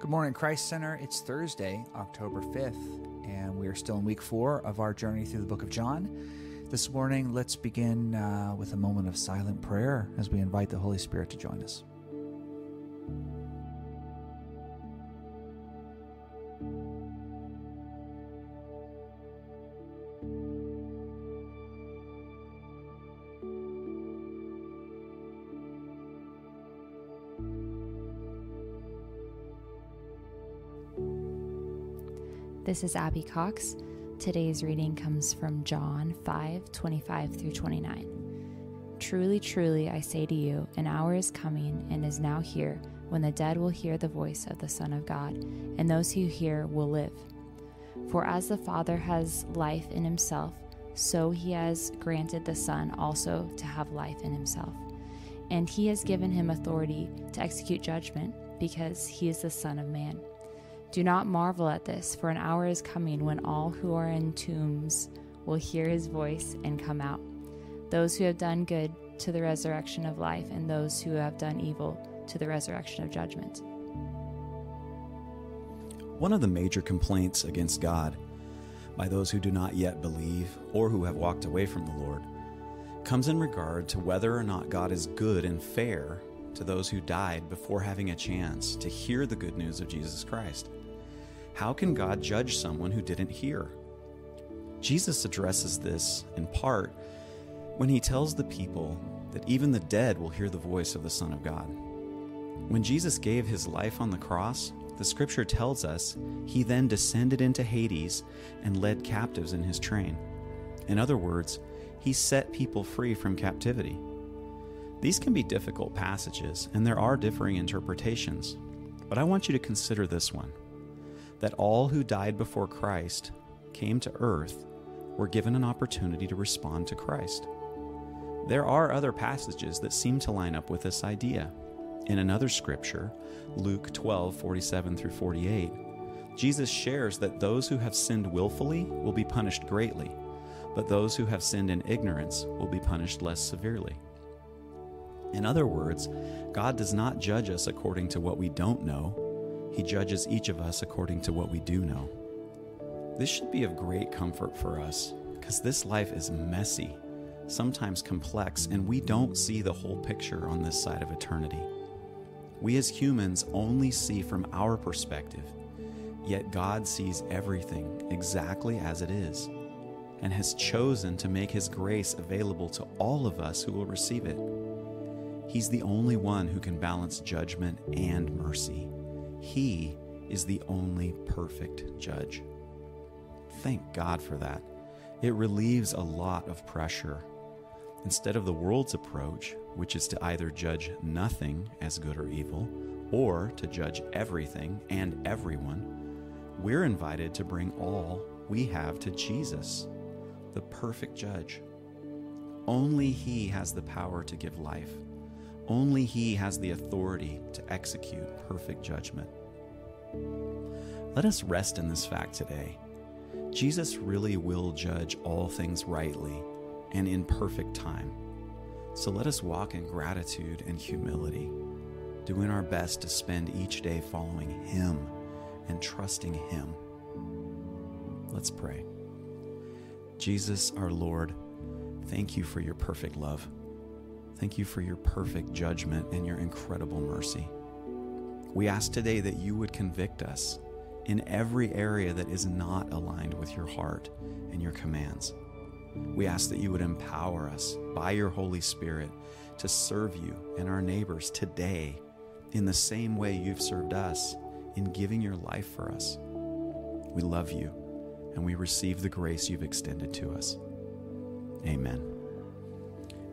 Good morning, Christ's Center. It's Thursday, October 5th, and we are still in week four of our journey through the book of John. This morning, let's begin uh, with a moment of silent prayer as we invite the Holy Spirit to join us. This is Abby Cox. Today's reading comes from John 5 25 through 29. Truly, truly, I say to you, an hour is coming and is now here when the dead will hear the voice of the Son of God, and those who hear will live. For as the Father has life in himself, so he has granted the Son also to have life in himself. And he has given him authority to execute judgment, because he is the Son of Man. Do not marvel at this, for an hour is coming when all who are in tombs will hear his voice and come out. Those who have done good to the resurrection of life, and those who have done evil to the resurrection of judgment. One of the major complaints against God by those who do not yet believe or who have walked away from the Lord comes in regard to whether or not God is good and fair to those who died before having a chance to hear the good news of Jesus Christ. How can God judge someone who didn't hear? Jesus addresses this in part when he tells the people that even the dead will hear the voice of the Son of God. When Jesus gave his life on the cross, the scripture tells us he then descended into Hades and led captives in his train. In other words, he set people free from captivity. These can be difficult passages, and there are differing interpretations, but I want you to consider this one that all who died before Christ came to earth were given an opportunity to respond to Christ. There are other passages that seem to line up with this idea. In another scripture, Luke 12 47 through 48, Jesus shares that those who have sinned willfully will be punished greatly, but those who have sinned in ignorance will be punished less severely. In other words, God does not judge us according to what we don't know, he judges each of us according to what we do know. This should be of great comfort for us because this life is messy, sometimes complex, and we don't see the whole picture on this side of eternity. We as humans only see from our perspective, yet God sees everything exactly as it is and has chosen to make His grace available to all of us who will receive it. He's the only one who can balance judgment and mercy. He is the only perfect judge. Thank God for that. It relieves a lot of pressure. Instead of the world's approach, which is to either judge nothing as good or evil, or to judge everything and everyone, we're invited to bring all we have to Jesus, the perfect judge. Only He has the power to give life. Only He has the authority to execute perfect judgment. Let us rest in this fact today. Jesus really will judge all things rightly and in perfect time. So let us walk in gratitude and humility, doing our best to spend each day following Him and trusting Him. Let's pray. Jesus, our Lord, thank you for your perfect love. Thank you for your perfect judgment and your incredible mercy. We ask today that you would convict us in every area that is not aligned with your heart and your commands. We ask that you would empower us by your Holy Spirit to serve you and our neighbors today in the same way you've served us in giving your life for us. We love you and we receive the grace you've extended to us. Amen.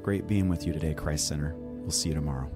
Great being with you today, Christ's Center. We'll see you tomorrow.